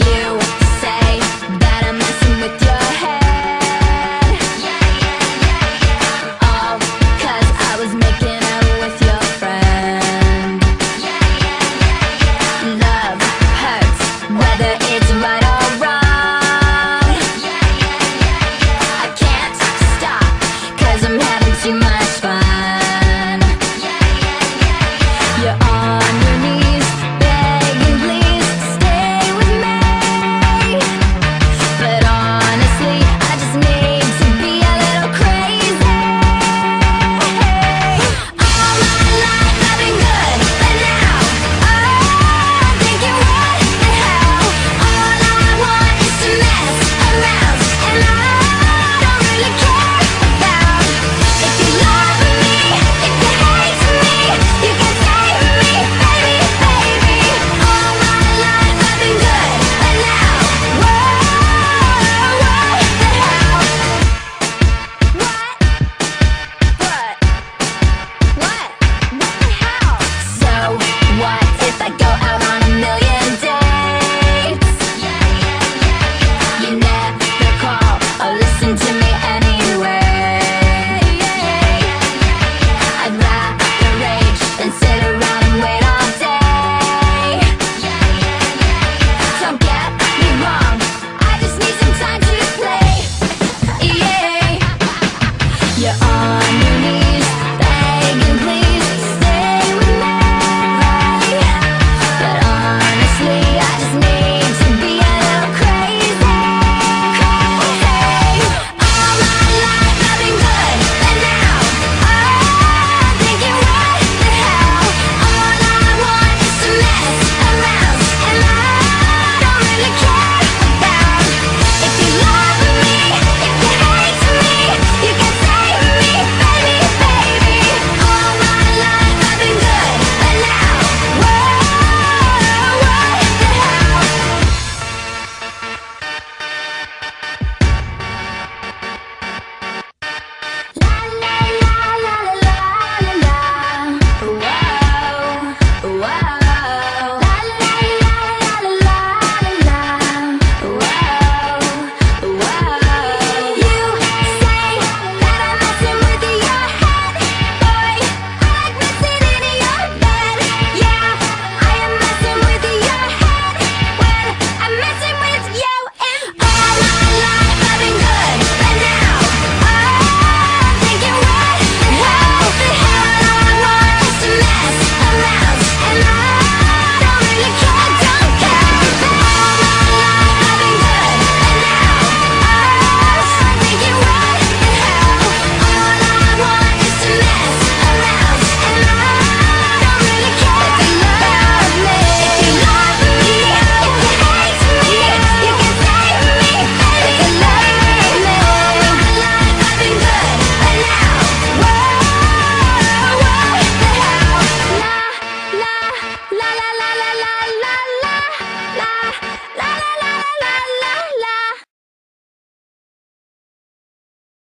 Eu